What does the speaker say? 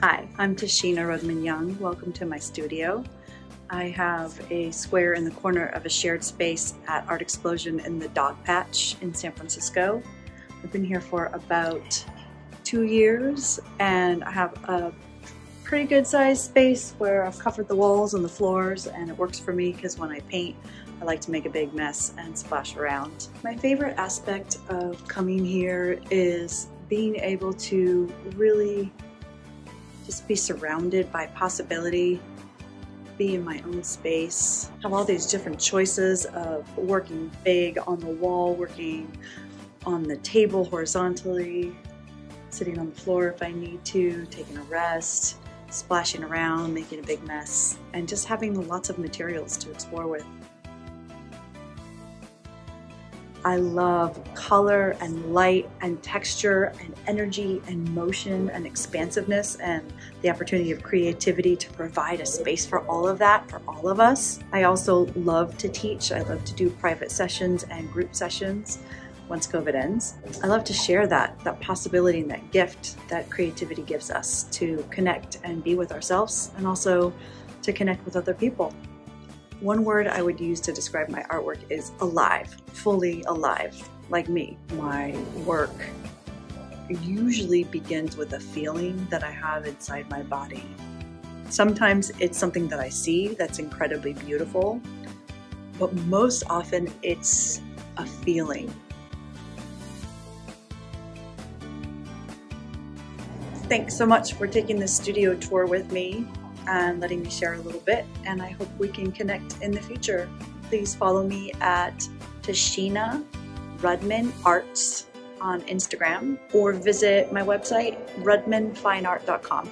Hi, I'm Tachina Rudman Young. Welcome to my studio. I have a square in the corner of a shared space at Art Explosion in the Dogpatch in San Francisco. I've been here for about two years and I have a pretty good sized space where I've covered the walls and the floors and it works for me because when I paint I like to make a big mess and splash around. My favorite aspect of coming here is being able to really just be surrounded by possibility be in my own space, have all these different choices of working big on the wall, working on the table horizontally, sitting on the floor if I need to, taking a rest, splashing around, making a big mess, and just having lots of materials to explore with. I love color and light and texture and energy and motion and expansiveness and the opportunity of creativity to provide a space for all of that for all of us. I also love to teach. I love to do private sessions and group sessions once COVID ends. I love to share that, that possibility and that gift that creativity gives us to connect and be with ourselves and also to connect with other people. One word I would use to describe my artwork is alive, fully alive, like me. My work usually begins with a feeling that I have inside my body. Sometimes it's something that I see that's incredibly beautiful, but most often it's a feeling. Thanks so much for taking this studio tour with me and letting me share a little bit. And I hope we can connect in the future. Please follow me at Tachina Rudman Arts on Instagram or visit my website, rudmanfineart.com.